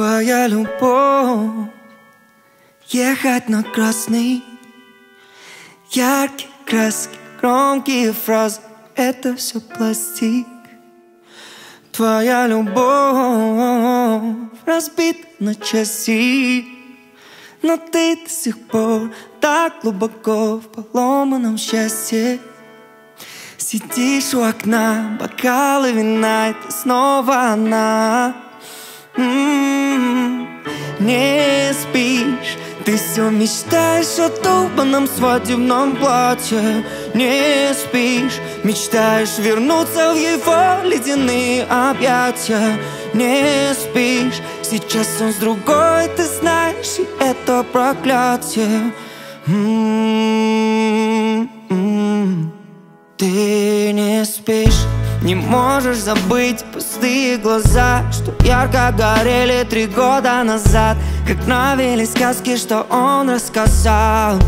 Твоя любовь. Ехать на красный Яркие краски, громкие фразы. Это все пластик. Твоя любовь разбита на части. Но ты до сих пор так глубоко в поломанном счастье. Сидишь у окна, бокалы вина, это снова она Не спишь, ты все мечтаешь о долбанном свадебном платье Не спишь, мечтаешь вернуться в его ледяные объятия Не спишь, сейчас он с другой, ты знаешь, и это проклятие М-м-м. Ты не спишь, не можешь забыть пустые глаза Что ярко горели три года назад Как нравились сказки, что он рассказал.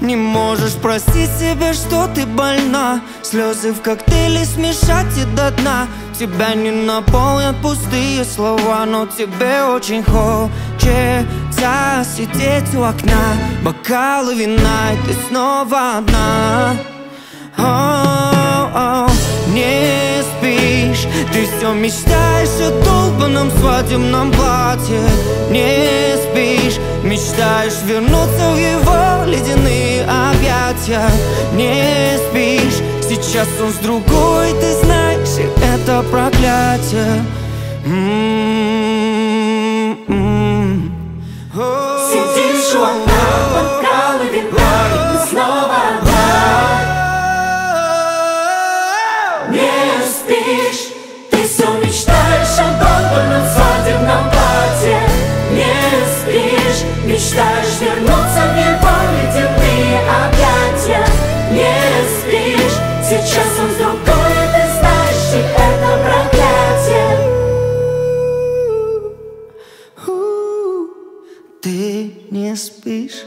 Не можешь простить себе, что ты больна Слезы в коктейле смешать и до дна. Тебя не наполнят пустые слова Но тебе очень хочется сидеть у окна. Бокалы вина, и ты снова одна не спишь. Ты все мечтаешь о долбанном свадебном платье. Не спишь, мечтаешь вернуться в его ледяные объятия. Не спишь, сейчас он с другой, ты знаешь, это проклятие. М-м-м. Его ледяные объятия Не спишь, сейчас он другой, и ты знаешь, и это проклятие. Ты не спишь